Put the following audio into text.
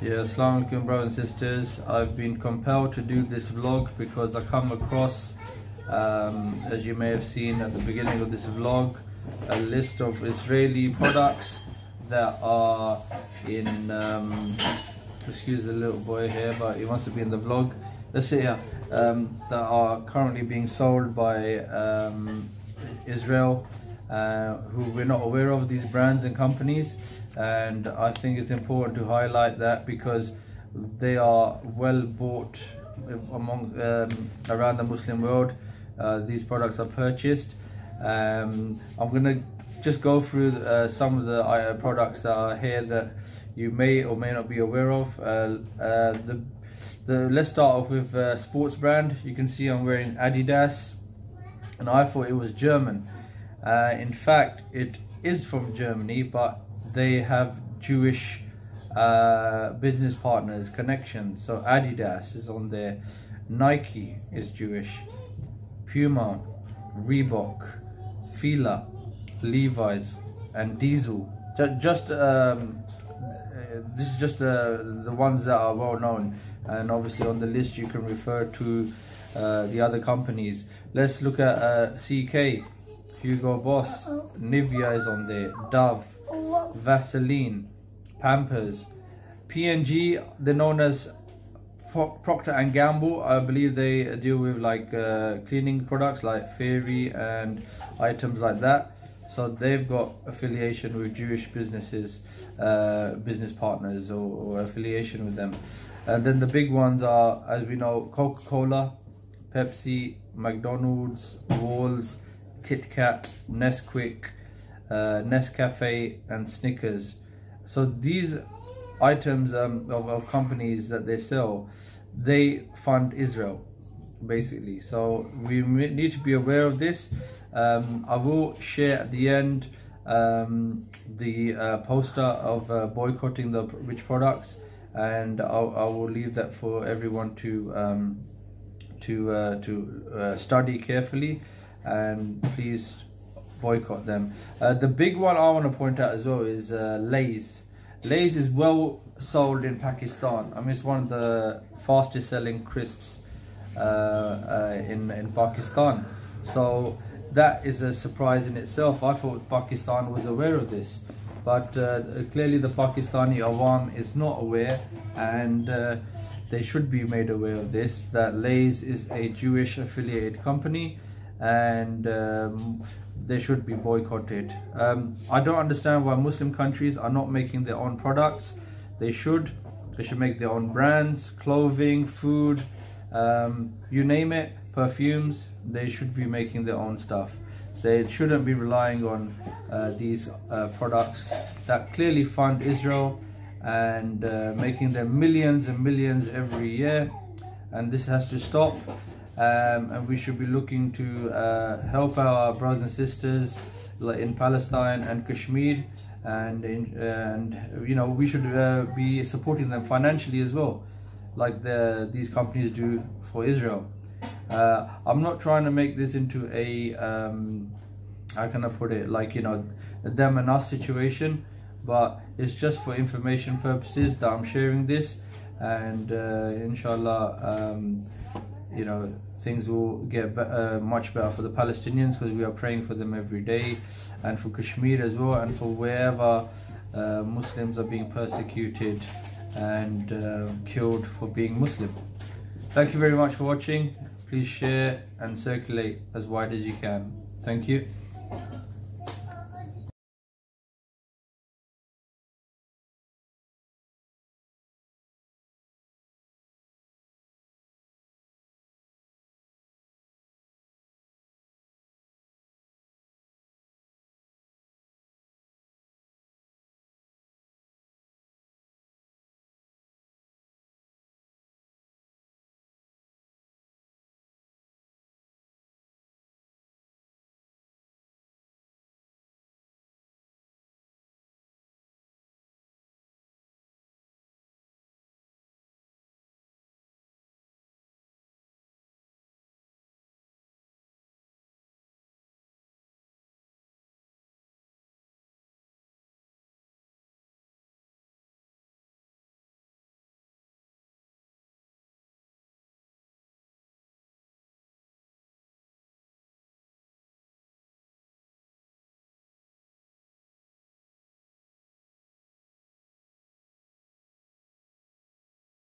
Yeah, Assalamu alaikum brothers and sisters. I've been compelled to do this vlog because I come across, um, as you may have seen at the beginning of this vlog, a list of Israeli products that are in, um, excuse the little boy here, but he wants to be in the vlog. Let's see here, um, that are currently being sold by um, Israel, who we're not aware of these brands and companies and I think it's important to highlight that because they are well bought among um, around the Muslim world. Uh, these products are purchased. Um, I'm gonna just go through uh, some of the uh, products that are here that you may or may not be aware of. Uh, uh, the, the, let's start off with uh, sports brand. You can see I'm wearing Adidas, and I thought it was German. In fact, it is from Germany, but they have Jewish uh, business partners, connections. So Adidas is on there, Nike is Jewish, Puma, Reebok, Fila, Levi's, and Diesel. Just um, this is just uh, the ones that are well known, and obviously on the list you can refer to uh, the other companies. Let's look at uh, CK, Hugo Boss, Nivea is on there, Dove. Vaseline, Pampers, P&G. They're known as Procter and Gamble. I believe they deal with like uh, cleaning products like Fairy and items like that. So they've got affiliation with Jewish businesses, uh, business partners, or, or, affiliation with them. And then the big ones are, as we know, Coca-Cola, Pepsi, McDonald's, Walls, Kit Kat, Nesquik, uh, Nescafe and Snickers. So these items um, of, of companies that they sell, they fund Israel basically. So we need to be aware of this. Um, I will share at the end um, the uh, poster of uh, boycotting the rich products and I'll, I will leave that for everyone to um, to uh, to uh, study carefully and please boycott them. Uh, the big one I want to point out as well is uh, Lay's. Lay's is well sold in Pakistan. I mean, it's one of the fastest selling crisps uh, uh in, in Pakistan. So that is a surprise in itself. I thought Pakistan was aware of this. But uh, clearly the Pakistani Awam is not aware and uh, they should be made aware of this, that Lay's is a Jewish affiliated company and um, they should be boycotted. Um, I don't understand why Muslim countries are not making their own products. They should. They should make their own brands, clothing, food, um, you name it, perfumes. They should be making their own stuff. They shouldn't be relying on uh, these uh, products that clearly fund Israel and uh, making them millions and millions every year. And this has to stop um, and we should be looking to uh, help our brothers and sisters in Palestine and Kashmir. And in, and you know we should uh, be supporting them financially as well like the these companies do for Israel. Uh, I'm not trying to make this into a um, how can I put it? Like you know them and us situation but it's just for information purposes that I'm sharing this. And uh, inshallah um, you know things will get better, much better for the Palestinians because we are praying for them every day and for Kashmir as well and for wherever uh, Muslims are being persecuted and uh, killed for being Muslim. Thank you very much for watching. Please share and circulate as wide as you can. Thank you.